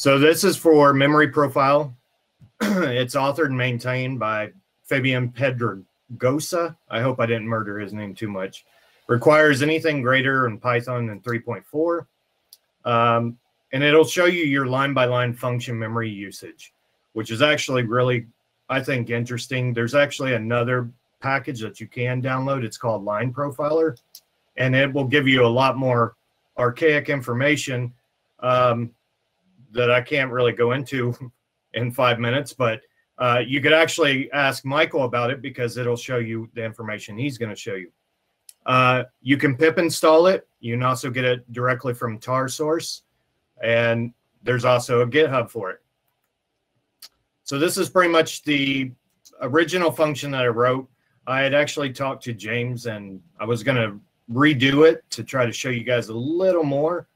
So this is for memory profile. it's authored and maintained by Fabian Pedregosa. I hope I didn't murder his name too much. Requires anything greater in Python than 3.4. Um, and it'll show you your line by line function memory usage, which is actually really, I think, interesting. There's actually another package that you can download. It's called Line Profiler, and it will give you a lot more archaic information. Um, that I can't really go into in five minutes, but uh, you could actually ask Michael about it because it'll show you the information he's going to show you. Uh, you can pip install it. You can also get it directly from tar source. and there's also a GitHub for it. So this is pretty much the original function that I wrote. I had actually talked to James, and I was going to redo it to try to show you guys a little more,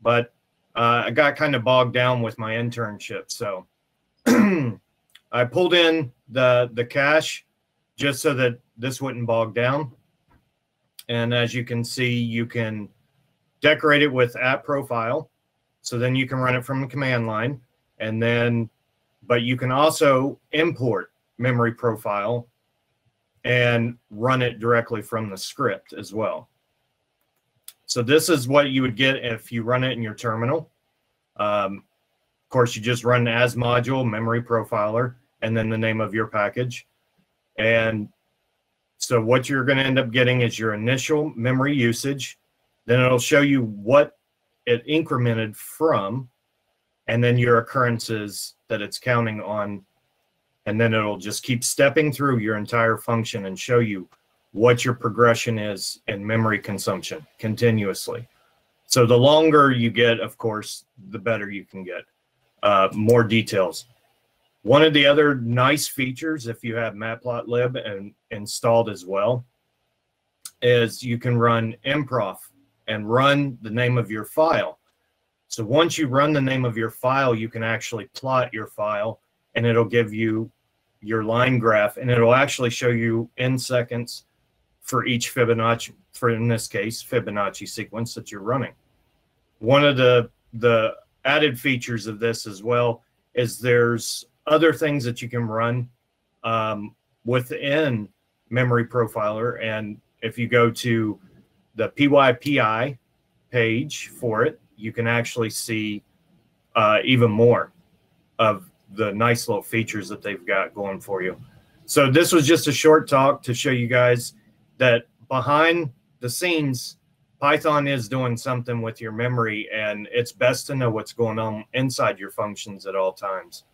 but uh, I got kind of bogged down with my internship. So I pulled in the the cache just so that this wouldn't bog down. And as you can see, you can decorate it with app profile. So then you can run it from the command line. And then, but you can also import memory profile and run it directly from the script as well. So this is what you would get if you run it in your terminal. Um, of course, you just run as module memory profiler and then the name of your package. And so what you're going to end up getting is your initial memory usage. Then it'll show you what it incremented from, and then your occurrences that it's counting on. And then it'll just keep stepping through your entire function and show you what your progression is in memory consumption continuously. So the longer you get, of course, the better you can get. Uh, more details. One of the other nice features, if you have matplotlib and installed as well, is you can run mprof and run the name of your file. So once you run the name of your file, you can actually plot your file and it'll give you your line graph and it'll actually show you in seconds for each Fibonacci, for in this case, Fibonacci sequence that you're running. One of the the added features of this as well is there's other things that you can run um, within Memory Profiler, and if you go to the PYPI page for it, you can actually see uh, even more of the nice little features that they've got going for you. So this was just a short talk to show you guys that behind the scenes, Python is doing something with your memory, and it's best to know what's going on inside your functions at all times.